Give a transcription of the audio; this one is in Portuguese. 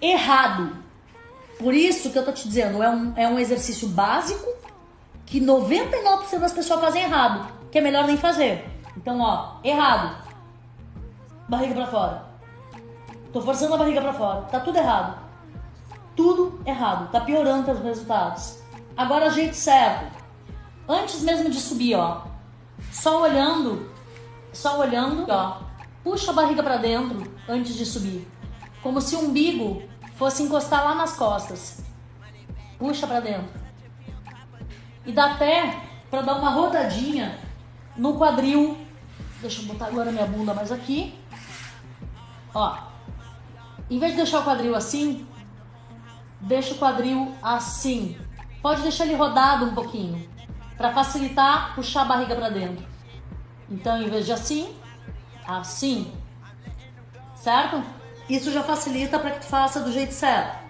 errado. Por isso que eu tô te dizendo, é um, é um exercício básico que 99% das pessoas fazem errado, que é melhor nem fazer. Então, ó, errado. Barriga pra fora. Tô forçando a barriga pra fora. Tá tudo errado. Tudo errado. Tá piorando os resultados. Agora, jeito certo. Antes mesmo de subir, ó. Só olhando, só olhando, ó. Puxa a barriga para dentro antes de subir. Como se o umbigo fosse encostar lá nas costas. Puxa para dentro. E dá até para dar uma rodadinha no quadril. Deixa eu botar agora minha bunda mais aqui. Ó. Em vez de deixar o quadril assim, deixa o quadril assim. Pode deixar ele rodado um pouquinho, para facilitar puxar a barriga para dentro. Então, em vez de assim, assim. Certo? Isso já facilita para que tu faça do jeito certo.